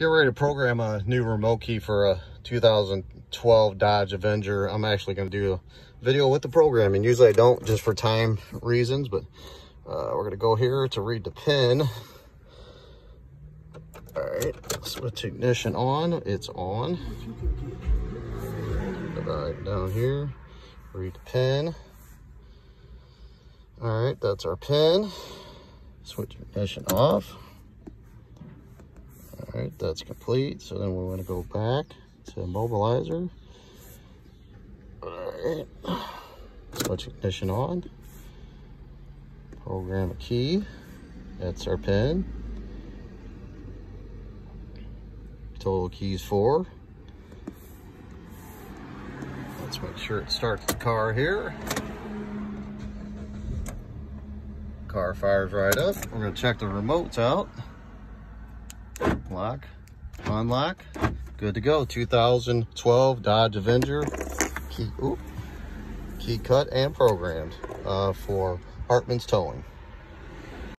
get ready to program a new remote key for a 2012 Dodge Avenger. I'm actually going to do a video with the programming. Usually I don't just for time reasons, but uh, we're going to go here to read the pin. All right, switch ignition on. It's on. All right, down here, read the pin. All right, that's our pin. Switch ignition off. Right, that's complete. So then we want to go back to immobilizer. All right, switch ignition on. Program a key. That's our pin. Total keys four. Let's make sure it starts the car here. Car fires right up. We're gonna check the remotes out lock, unlock, good to go. 2012 Dodge Avenger, key, ooh, key cut and programmed uh, for Hartman's Towing.